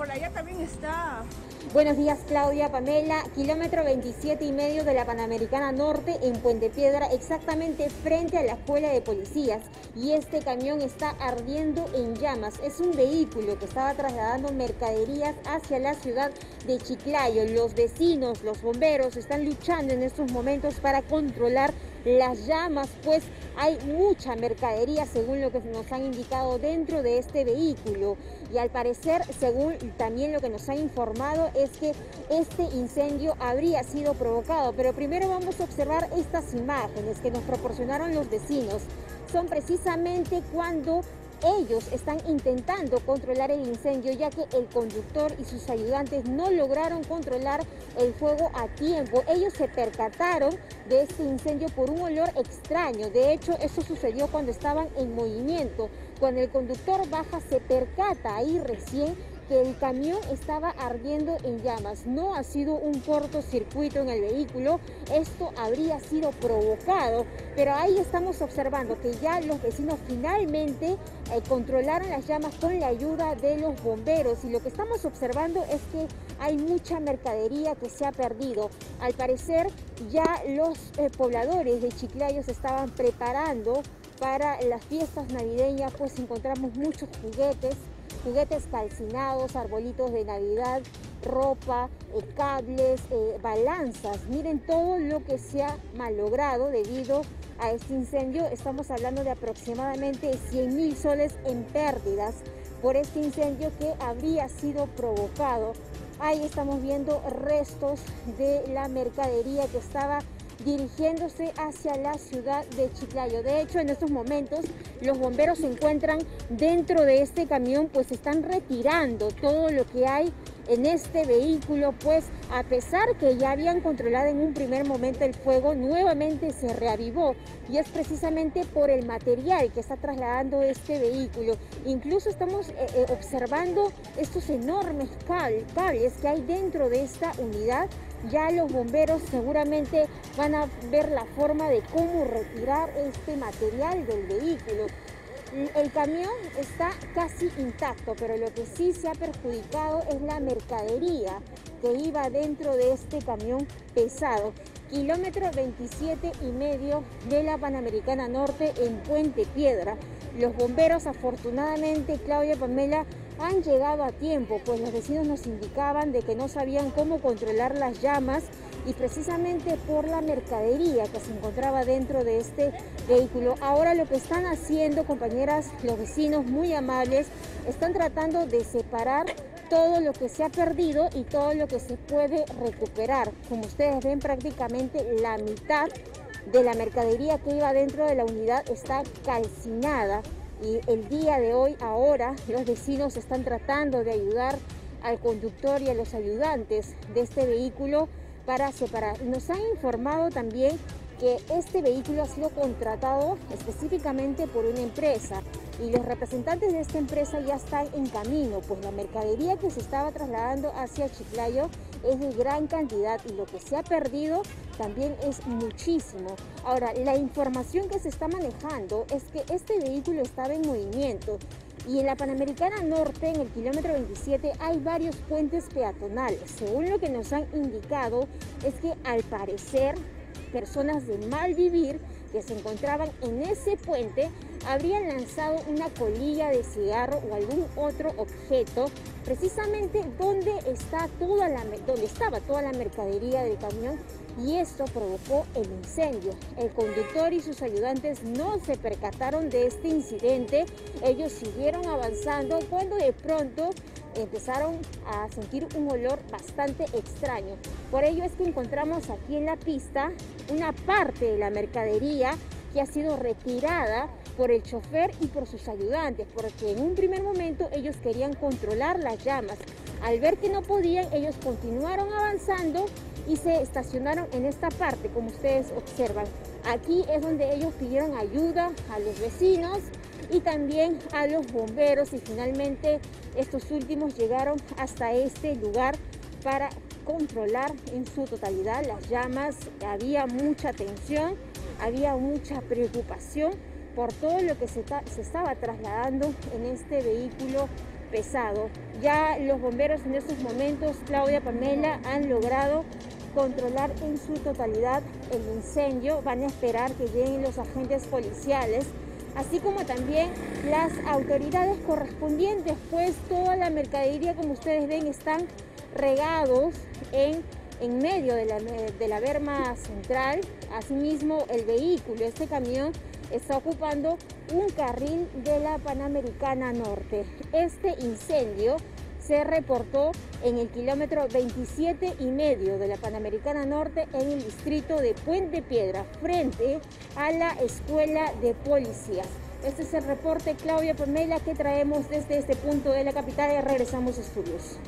por allá también está. Buenos días, Claudia, Pamela. Kilómetro 27 y medio de la Panamericana Norte en Puente Piedra, exactamente frente a la escuela de policías. Y este camión está ardiendo en llamas. Es un vehículo que estaba trasladando mercaderías hacia la ciudad de Chiclayo. Los vecinos, los bomberos están luchando en estos momentos para controlar las llamas, pues hay mucha mercadería según lo que nos han indicado dentro de este vehículo y al parecer, según también lo que nos han informado, es que este incendio habría sido provocado. Pero primero vamos a observar estas imágenes que nos proporcionaron los vecinos. Son precisamente cuando ellos están intentando controlar el incendio ya que el conductor y sus ayudantes no lograron controlar el fuego a tiempo. Ellos se percataron de este incendio por un olor extraño. De hecho, eso sucedió cuando estaban en movimiento. Cuando el conductor baja se percata ahí recién que el camión estaba ardiendo en llamas. No ha sido un cortocircuito en el vehículo, esto habría sido provocado, pero ahí estamos observando que ya los vecinos finalmente eh, controlaron las llamas con la ayuda de los bomberos y lo que estamos observando es que hay mucha mercadería que se ha perdido. Al parecer ya los eh, pobladores de Chiclayo se estaban preparando para las fiestas navideñas, pues encontramos muchos juguetes juguetes calcinados, arbolitos de Navidad, ropa, eh, cables, eh, balanzas. Miren todo lo que se ha malogrado debido a este incendio. Estamos hablando de aproximadamente 100 mil soles en pérdidas por este incendio que habría sido provocado. Ahí estamos viendo restos de la mercadería que estaba dirigiéndose hacia la ciudad de Chiclayo. De hecho, en estos momentos los bomberos se encuentran dentro de este camión, pues están retirando todo lo que hay en este vehículo, pues a pesar que ya habían controlado en un primer momento el fuego, nuevamente se reavivó y es precisamente por el material que está trasladando este vehículo. Incluso estamos eh, eh, observando estos enormes cables que hay dentro de esta unidad ya los bomberos seguramente van a ver la forma de cómo retirar este material del vehículo. El camión está casi intacto, pero lo que sí se ha perjudicado es la mercadería que iba dentro de este camión pesado. Kilómetro 27 y medio de la Panamericana Norte en Puente Piedra. Los bomberos, afortunadamente, Claudia Pamela, han llegado a tiempo, pues los vecinos nos indicaban de que no sabían cómo controlar las llamas y precisamente por la mercadería que se encontraba dentro de este vehículo. Ahora lo que están haciendo, compañeras, los vecinos muy amables, están tratando de separar todo lo que se ha perdido y todo lo que se puede recuperar. Como ustedes ven, prácticamente la mitad de la mercadería que iba dentro de la unidad está calcinada y el día de hoy, ahora, los vecinos están tratando de ayudar al conductor y a los ayudantes de este vehículo para separar. Nos han informado también que este vehículo ha sido contratado específicamente por una empresa y los representantes de esta empresa ya están en camino, pues la mercadería que se estaba trasladando hacia Chiclayo es de gran cantidad y lo que se ha perdido también es muchísimo. Ahora, la información que se está manejando es que este vehículo estaba en movimiento y en la Panamericana Norte, en el kilómetro 27, hay varios puentes peatonales. Según lo que nos han indicado, es que al parecer personas de mal vivir que se encontraban en ese puente habrían lanzado una colilla de cigarro o algún otro objeto precisamente donde, está toda la, donde estaba toda la mercadería del camión y esto provocó el incendio. El conductor y sus ayudantes no se percataron de este incidente, ellos siguieron avanzando cuando de pronto empezaron a sentir un olor bastante extraño. Por ello es que encontramos aquí en la pista una parte de la mercadería que ha sido retirada por el chofer y por sus ayudantes, porque en un primer momento ellos querían controlar las llamas. Al ver que no podían, ellos continuaron avanzando y se estacionaron en esta parte, como ustedes observan. Aquí es donde ellos pidieron ayuda a los vecinos y también a los bomberos y finalmente estos últimos llegaron hasta este lugar para controlar en su totalidad las llamas. Había mucha tensión, había mucha preocupación por todo lo que se, se estaba trasladando en este vehículo pesado. Ya los bomberos en estos momentos, Claudia Pamela, han logrado controlar en su totalidad el incendio. Van a esperar que lleguen los agentes policiales, así como también las autoridades correspondientes, pues toda la mercadería, como ustedes ven, están regados en, en medio de la, de la berma central. Asimismo, el vehículo, este camión, está ocupando un carril de la Panamericana Norte. Este incendio se reportó en el kilómetro 27 y medio de la Panamericana Norte en el distrito de Puente Piedra, frente a la Escuela de Policías. Este es el reporte Claudia Pamela que traemos desde este punto de la capital y regresamos a estudios.